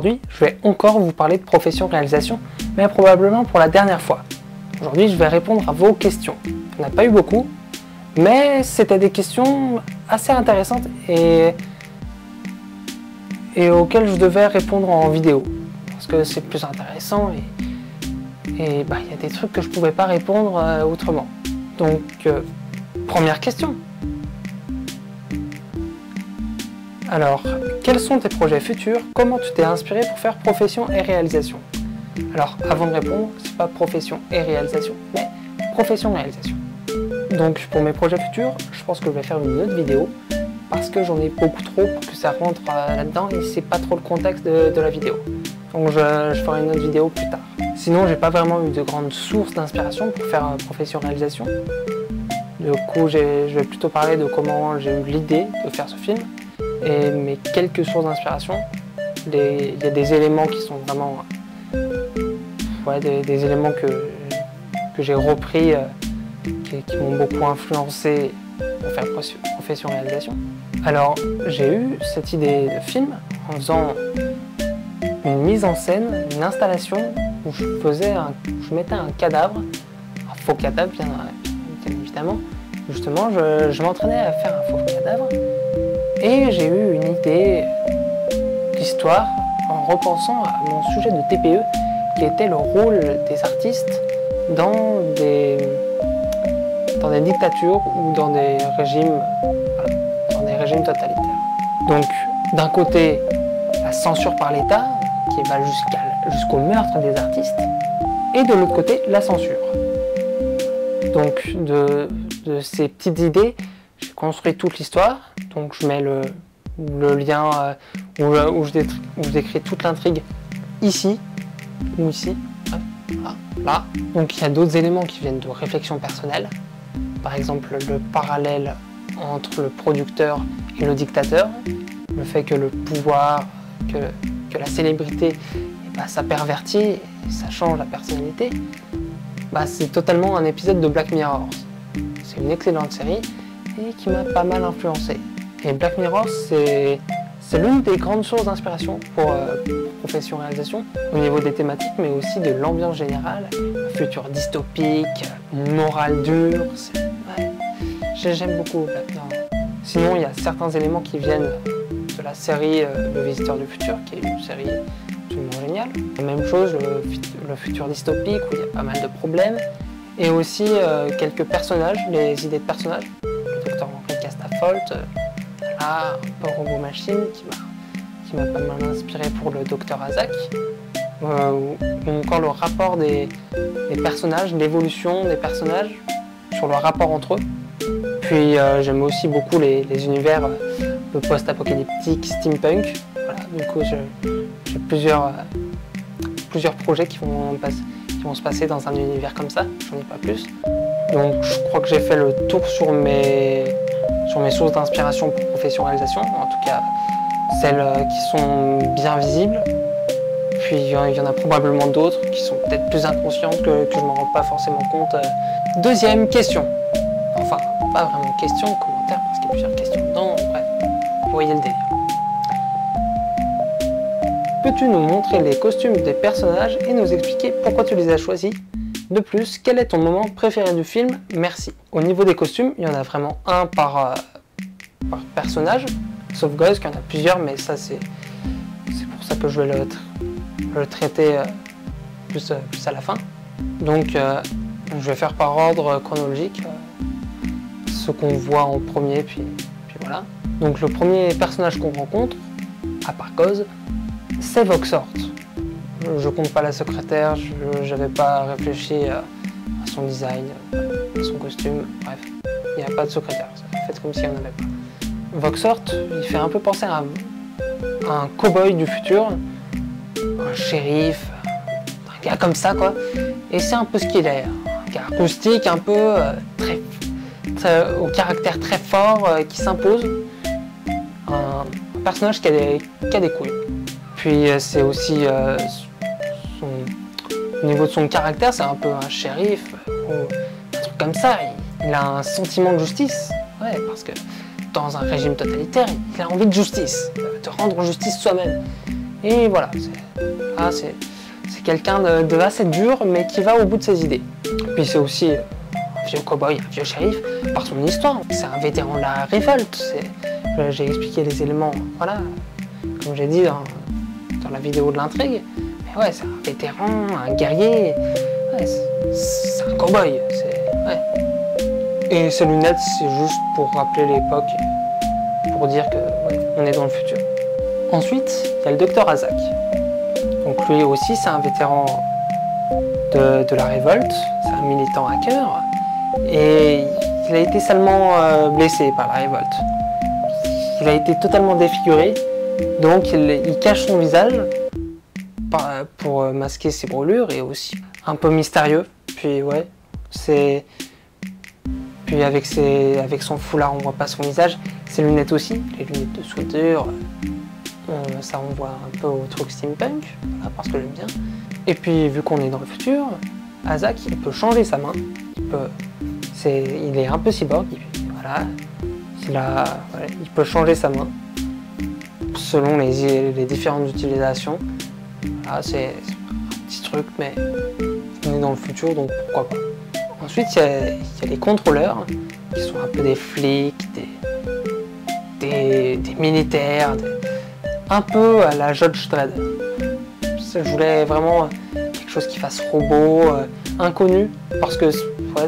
Aujourd'hui, je vais encore vous parler de profession réalisation, mais probablement pour la dernière fois. Aujourd'hui, je vais répondre à vos questions. Il n'y en a pas eu beaucoup, mais c'était des questions assez intéressantes et, auxquelles je devais répondre en vidéo. Parce que c'est plus intéressant et, et bah, il y a des trucs que je ne pouvais pas répondre euh, autrement. Donc, euh, première question. Alors, quels sont tes projets futurs? Comment tu t'es inspiré pour faire profession et réalisation? Alors, avant de répondre, c'est pas profession et réalisation, mais profession réalisation. Donc, pour mes projets futurs, je pense que je vais faire une autre vidéo parce que j'en ai beaucoup trop pour que ça rentre euh, là-dedans et c'est pas trop le contexte de, la vidéo. Donc, je, ferai une autre vidéo plus tard. Sinon, j'ai pas vraiment eu de grandes sources d'inspiration pour faire euh, profession réalisation. Du coup, je vais plutôt parler de comment j'ai eu l'idée de faire ce film et mes quelques sources d'inspiration. Il y a des éléments qui sont vraiment. Ouais, des, éléments que, que j'ai repris, euh, qui, m'ont beaucoup influencé pour faire profession réalisation. Alors, j'ai eu cette idée de film en faisant une mise en scène, une installation où je faisais je mettais un cadavre, un faux cadavre bien, évidemment. Justement, je, je m'entraînais à faire un faux cadavre et j'ai eu une idée d'histoire en repensant à mon sujet de TPE, qui était le rôle des artistes dans des, dans des dictatures ou dans des régimes, dans des régimes totalitaires. Donc, d'un côté, la censure par l'État, qui va jusqu'au meurtre des artistes, et de l'autre côté, la censure. Donc, de, de ces petites idées, j'ai construit toute l'histoire donc je mets le, lien euh, où, je décris, toute l'intrigue ici ou ici. là. Donc il y a d'autres éléments qui viennent de réflexion personnelle. Par exemple le parallèle entre le producteur et le dictateur. Le fait que le pouvoir, que, la célébrité, eh ben, ça pervertit, ça change la personnalité. Bah, c'est totalement un épisode de Black Mirror. C'est une excellente série et qui m'a pas mal influencé. Et Black Mirror, c'est l'une des grandes sources d'inspiration pour, euh, profession réalisation, au niveau des thématiques, mais aussi de l'ambiance générale, futur dystopique, morale dure. J'aime beaucoup Black Mirror. Sinon, il y a certains éléments qui viennent de la série euh, Le Visiteur du Futur, qui est une série absolument géniale. La même chose, le, futur dystopique, où il y a pas mal de problèmes. Et aussi euh, quelques personnages, les idées de personnages. Le docteur Henri Castafolt, peu robot machine qui m'a pas mal inspiré pour le docteur Azak. Euh, ou encore le rapport des, personnages, l'évolution des personnages sur le rapport entre eux. Puis euh, j'aime aussi beaucoup les, univers euh, post-apocalyptiques, steampunk. Du coup j'ai plusieurs, plusieurs projets qui vont, qui vont se passer dans un univers comme ça, j'en ai pas plus. Donc je crois que j'ai fait le tour sur mes, sur mes sources d'inspiration pour profession-réalisation, en tout cas celles euh, qui sont bien visibles. Puis il y en a probablement d'autres qui sont peut-être plus inconscientes que, je ne m'en rends pas forcément compte. Euh. Deuxième question. Enfin, pas vraiment question, commentaire, parce qu'il y a plusieurs questions dedans. Bref, vous voyez le délire. Peux-tu nous montrer les costumes des personnages et nous expliquer pourquoi tu les as choisis? De plus, quel est ton moment préféré du film? Merci. Au niveau des costumes, il y en a vraiment un par, euh, personnage, sauf Goz, qu'il y en a plusieurs, mais ça c'est pour ça que je vais le, traiter euh, plus, euh, plus, à la fin. Donc je vais faire par ordre chronologique ce qu'on voit en premier, puis, voilà. Donc le premier personnage qu'on rencontre, à part Goz, c'est Voxort je compte pas la secrétaire, je n'avais pas réfléchi à, son design, à son costume, bref, il n'y a pas de secrétaire, faites comme s'il n'y en avait pas. Voxort, il fait un peu penser à un, cow-boy du futur, un shérif, un gars comme ça quoi, et c'est un peu ce qu'il est, un gars acoustique, un peu euh, très, au caractère très fort, euh, qui s'impose, un, personnage qui a des, qui a des couilles. Puis euh, c'est aussi au niveau de son caractère, c'est un peu un shérif ou un truc comme ça. Il, a un sentiment de justice, ouais, parce que dans un régime totalitaire, il a envie de justice, de rendre justice soi-même. Et voilà, ah, c'est quelqu'un de, assez dur, mais qui va au bout de ses idées. Puis c'est aussi un vieux cowboy, un vieux shérif, par son histoire. C'est un vétéran de la révolte. J'ai expliqué les éléments, voilà, comme j'ai dit dans, la vidéo de l'intrigue. Ouais, c'est un vétéran, un guerrier. c'est un cowboy. Ouais. Et ses lunettes, c'est juste pour rappeler l'époque, pour dire que on est dans le futur. Ensuite, il y a le docteur Azak. Donc lui aussi, c'est un vétéran de, la révolte, c'est un militant hacker, et il a été salement euh, blessé par la révolte. Il a été totalement défiguré, donc il, cache son visage pour masquer ses brûlures et aussi un peu mystérieux. Puis ouais, c'est puis avec, ses, avec son foulard, on voit pas son visage. Ses lunettes aussi, les lunettes de soudure, euh, ça renvoie un peu au truc steampunk, parce que j'aime bien. Et puis vu qu'on est dans le futur, Azak il peut changer sa main. Il, peut, est, il est un peu cyborg, voilà, il, a, il peut changer sa main selon les différentes utilisations. C'est un petit truc, mais on est dans le futur, donc pourquoi pas. Ensuite, il y, a, les contrôleurs, qui sont un peu des flics, des, des militaires, un peu à la Judge Dredd. Je voulais vraiment quelque chose qui fasse robot, euh, inconnu, parce que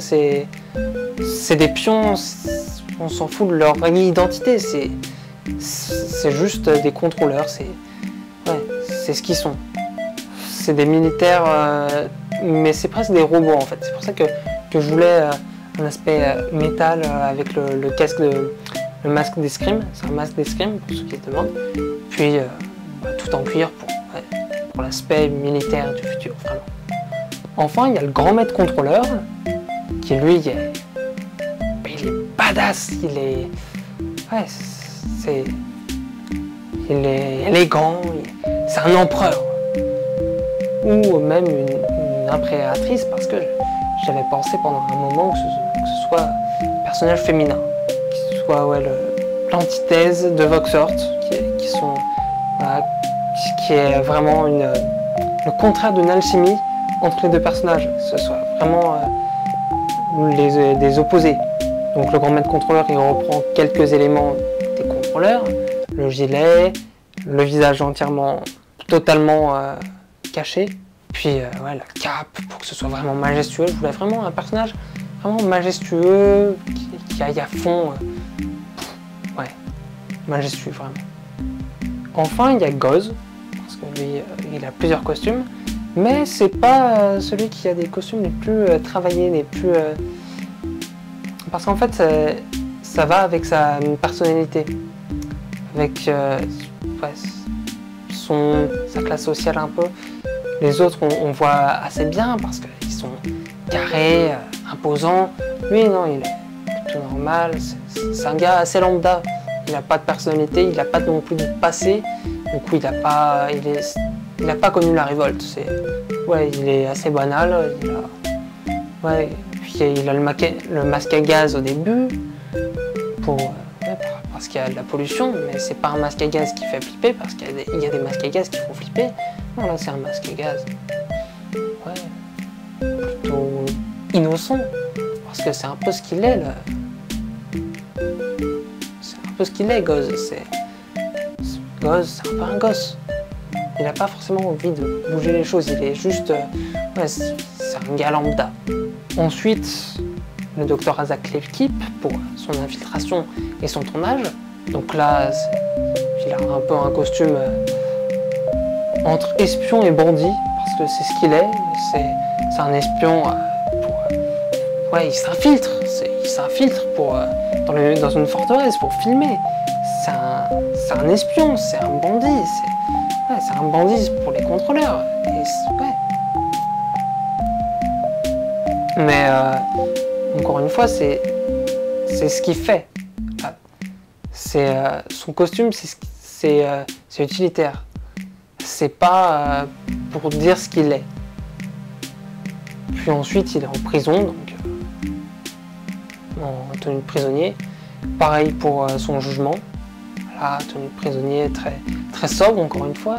c'est des pions, on s'en fout de leur identité, c'est juste des contrôleurs, c'est ce qu'ils sont. C'est des militaires, euh, mais c'est presque des robots en fait. C'est pour ça que, je voulais euh, un aspect métal avec le, casque de, le masque d'escrime, c'est un masque d'escrime pour ceux qui se demandent, puis euh, bah, tout en cuir pour, pour l'aspect militaire du futur, vraiment. Enfin, il y a le grand maître contrôleur, qui lui est, bah, il est badass, il est, ouais, c'est, il est élégant, c'est un empereur, ou même une, impératrice, parce que j'avais pensé pendant un moment que ce soit un personnage féminin soit ouais, l'antithèse de Voxort, qui, qui, qui est vraiment le contraire d'une alchimie entre les deux personnages, que ce soit vraiment euh, des opposés. Donc le grand maître contrôleur, il reprend quelques éléments des contrôleurs, le gilet, le visage entièrement, totalement euh, caché, puis euh, ouais, la cape pour que ce soit vraiment majestueux. Je voulais vraiment un personnage vraiment majestueux, qui, aille à fond majestueux vraiment. Enfin, il y a Goz, parce que lui, euh, il a plusieurs costumes, mais c'est pas euh, celui qui a des costumes les plus euh, travaillés, les plus. Parce qu'en fait, ça, va avec sa personnalité, avec son, sa classe sociale un peu. Les autres, on, voit assez bien parce qu'ils sont carrés, imposants. Lui, non, il est plutôt normal. C'est un gars assez lambda il n'a pas de personnalité, il n'a pas non plus de passé, du coup il n'a pas, connu la révolte. C'est, il est assez banal. Il a, ouais, puis il a le, masque à gaz au début pour, parce qu'il y a de la pollution, mais c'est pas un masque à gaz qui fait flipper parce qu'il y, a des masques à gaz qui font flipper. Non là c'est un masque gaz. Ouais, plutôt innocent parce que c'est un peu ce qu'il est là ce qu'il est, Goz. C'est... Goz, c'est un peu un gosse. Il n'a pas forcément envie de bouger les choses, il est juste... Euh, ouais, c'est un gars lambda. Ensuite, le docteur Azak l'équipe pour son infiltration et son tournage. Donc là, il a un peu un costume euh, entre espion et bandit, parce que c'est ce qu'il est. C'est, un espion euh, pour... Ouais, il s'infiltre. Il s'infiltre pour dans, une forteresse pour filmer. C'est un, espion, c'est un bandit, c'est un bandit pour les contrôleurs. Mais euh, encore une fois, c'est ce qu'il fait. C'est euh, son costume, c'est euh, utilitaire. C'est pas pour dire ce qu'il est. Puis ensuite, il est en prison, donc en tenue de prisonnier. Pareil pour son jugement. Voilà, tenu prisonnier, très, très sobre encore une fois.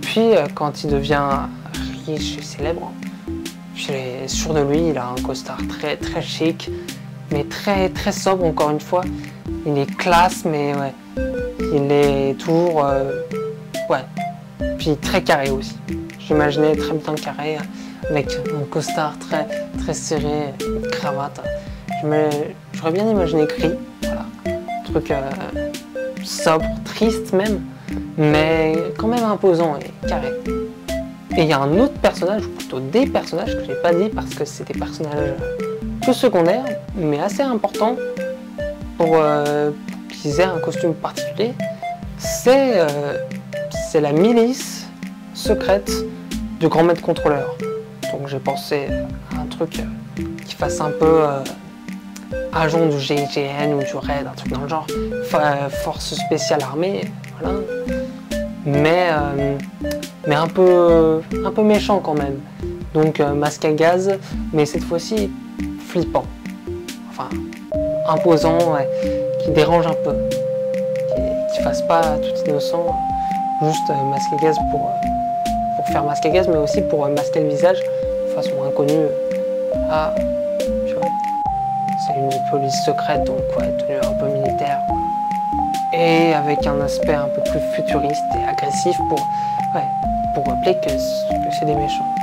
Puis quand il devient riche et célèbre, il est sûr de lui, il a un costard très très chic, mais très très sobre encore une fois. Il est classe, mais ouais, il est toujours, euh, ouais, puis très carré aussi. J'imaginais très bien carré, avec un costard très très serré, une cravate. J'aurais bien imaginé gris, voilà, truc euh, sobre, triste même, mais quand même imposant et carré. Et il y a un autre personnage, ou plutôt des personnages que je n'ai pas dit parce que c'est des personnages peu secondaires, mais assez importants pour, euh, qu'ils aient un costume particulier. C'est euh, la milice secrète du grand maître contrôleur. Donc j'ai pensé à un truc euh, qui fasse un peu agent du GIGN ou du RAID, un truc dans le genre, force spéciale armée, voilà mais, euh, mais un, peu, un peu méchant quand même. Donc euh, masque à gaz, mais cette fois-ci flippant. Enfin, imposant, qui dérange un peu. Qui, ne fasse pas tout innocent, juste euh, masque à gaz pour, pour faire masque à gaz, mais aussi pour masquer le visage de façon inconnue. Ah, c'est une police secrète, donc ouais, tenue un peu militaire et avec un aspect un peu plus futuriste et agressif pour, pour rappeler que, c'est des méchants.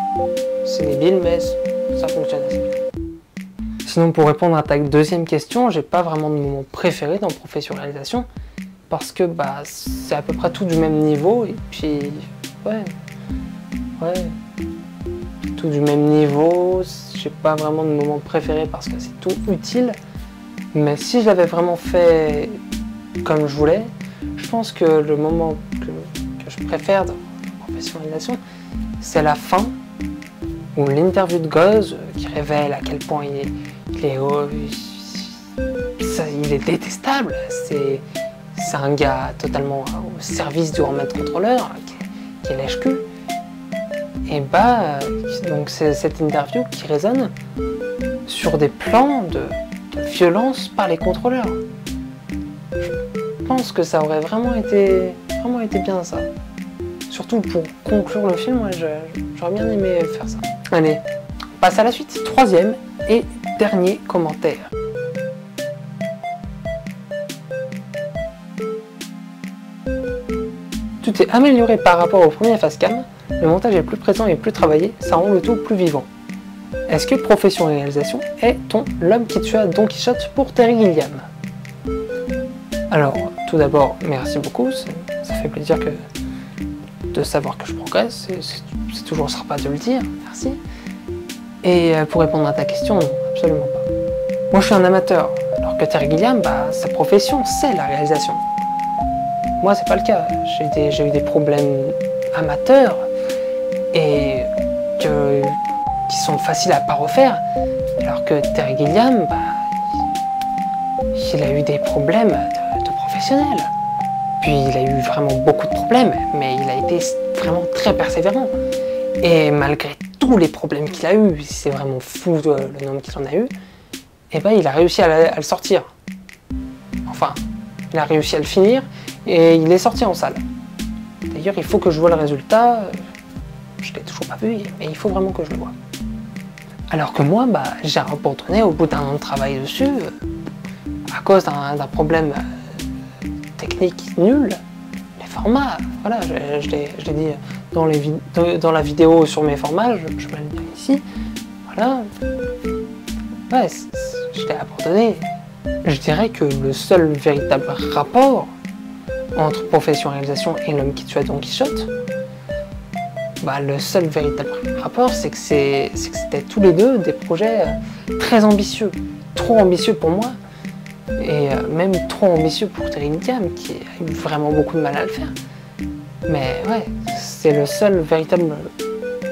C'est débile, mais ça fonctionne assez bien. Sinon, pour répondre à ta deuxième question, j'ai pas vraiment de moment préféré dans professionnalisation parce que bah, c'est à peu près tout du même niveau et puis ouais, ouais, tout du même niveau. J'ai pas vraiment de moment préféré parce que c'est tout utile. Mais si je l'avais vraiment fait comme je voulais. Je pense que le moment que, je préfère dans la professionnalisation, c'est la fin, ou l'interview de Goz qui révèle à quel point il est, il est, il est détestable. C'est un gars totalement au service du remède contrôleur, qui, est lèche-cul. Et bah, donc c'est cette interview qui résonne sur des plans de violence par les contrôleurs pense que ça aurait vraiment été, vraiment été bien ça. Surtout pour conclure le film, j'aurais bien aimé faire ça. Allez, passe à la suite. Troisième et dernier commentaire. Tout est amélioré par rapport au premier facecam, le montage est plus présent et plus travaillé, ça rend le tout plus vivant. Est-ce que Profession Réalisation est ton L'homme qui tue à Don Quichotte pour Terry Gilliam? Alors, tout d'abord, merci beaucoup. Ça fait plaisir de savoir que je progresse. C'est toujours sympa de le dire. Merci. Et euh, pour répondre à ta question, absolument pas. Moi, je suis un amateur, alors que Terry Gilliam, bah, sa profession, c'est la réalisation. Moi, c'est pas le cas. J'ai eu des problèmes amateurs et qui sont faciles à pas refaire, alors que Terry Gilliam, bah, il a eu des problèmes puis il a eu vraiment beaucoup de problèmes, mais il a été vraiment très persévérant. Et malgré tous les problèmes qu'il a eu, c'est vraiment fou euh, le nombre qu'il en a eu, et eh ben il a réussi à, le sortir. Enfin, il a réussi à le finir et il est sorti en salle. D'ailleurs, il faut que je vois le résultat. Je l'ai toujours pas vu, mais il faut vraiment que je le vois. Alors que moi, bah, j'ai abandonné au bout d'un an de travail dessus euh, à cause d'un problème euh, technique nulle, les formats, voilà, je, l'ai dit dans, les la vidéo sur mes formats, je, je vais le dire ici, voilà, ouais, je l'ai abandonné. Je dirais que le seul véritable rapport entre profession-réalisation et l'homme qui tue à Don Quichotte, bah, le seul véritable rapport, c'est que c'était tous les deux des projets très ambitieux, trop ambitieux pour moi, et euh, même trop ambitieux pour Terry Gilliam qui a eu vraiment beaucoup de mal à le faire. Mais ouais, c'est le seul véritable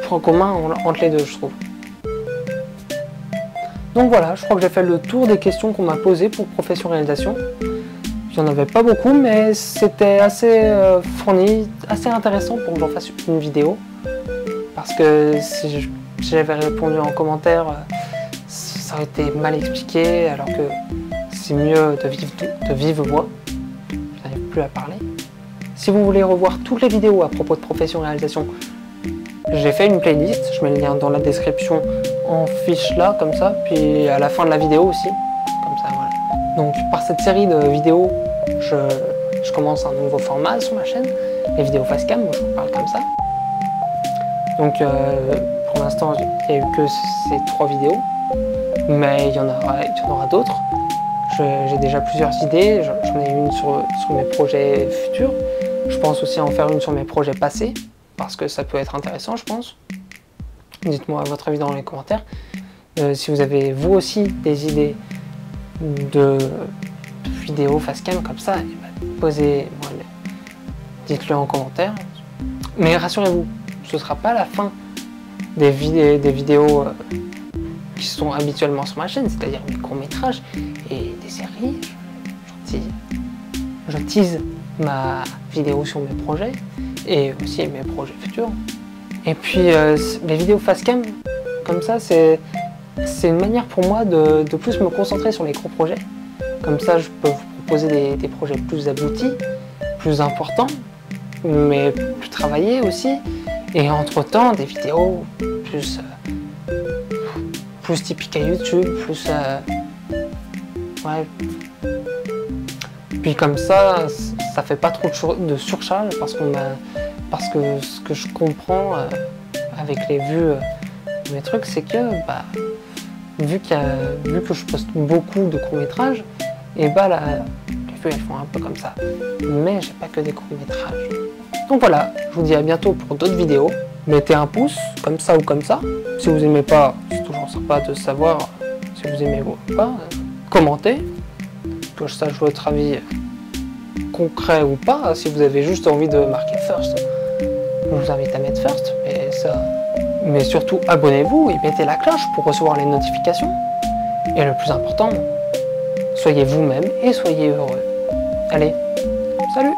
point commun entre les deux, je trouve. Donc voilà, je crois que j'ai fait le tour des questions qu'on m'a posées pour profession réalisation. Il n'y en avait pas beaucoup, mais c'était assez euh, fourni, assez intéressant pour que j'en fasse une vidéo. Parce que si j'avais répondu en commentaire, euh, ça aurait été mal expliqué, alors que c'est mieux de vivre, de vive voix. Je n'arrive plus à parler. Si vous voulez revoir toutes les vidéos à propos de profession réalisation, j'ai fait une playlist, je mets le lien dans la description en fiche là, comme ça, puis à la fin de la vidéo aussi, comme ça, voilà. Donc par cette série de vidéos, je, commence un nouveau format sur ma chaîne, les vidéos facecam, où je vous parle comme ça. Donc euh, pour l'instant, il n'y a eu que ces trois vidéos, mais il y en aura, aura d'autres. J'ai déjà plusieurs idées, j'en ai une sur, sur mes projets futurs. Je pense aussi en faire une sur mes projets passés, parce que ça peut être intéressant, je pense. Dites-moi votre avis dans les commentaires. Euh, si vous avez vous aussi des idées de vidéos facecam comme ça, eh ben, posez, dites-le en commentaire. Mais rassurez-vous, ce ne sera pas la fin des, des vidéos euh, qui sont habituellement sur ma chaîne, c'est-à-dire mes courts-métrages et des séries. Je, tease ma vidéo sur mes projets et aussi mes projets futurs. Et puis euh, les vidéos facecam, comme ça, c'est une manière pour moi de, plus me concentrer sur les gros projets. Comme ça, je peux vous proposer des, projets plus aboutis, plus importants, mais plus travaillés aussi. Et entre-temps, des vidéos plus, euh, plus typiques à YouTube, plus... Euh, ouais. Puis comme ça, ça fait pas trop de surcharge parce. Parce que ce que je comprends euh, avec les vues de mes trucs, c'est que bah, vu, vu que je poste beaucoup de courts-métrages, et bah là, les vues elles font un peu comme ça. Mais j'ai pas que des courts-métrages. Donc voilà, je vous dis à bientôt pour d'autres vidéos. Mettez un pouce, comme ça ou comme ça. Si vous aimez pas, c'est toujours sympa de savoir si vous aimez ou pas. Commentez, que je sache votre avis concret ou pas. Si vous avez juste envie de marquer first, je vous invite à mettre first. Mais, ça... mais surtout, abonnez-vous et mettez la cloche pour recevoir les notifications. Et le plus important, soyez vous-même et soyez heureux. Allez, salut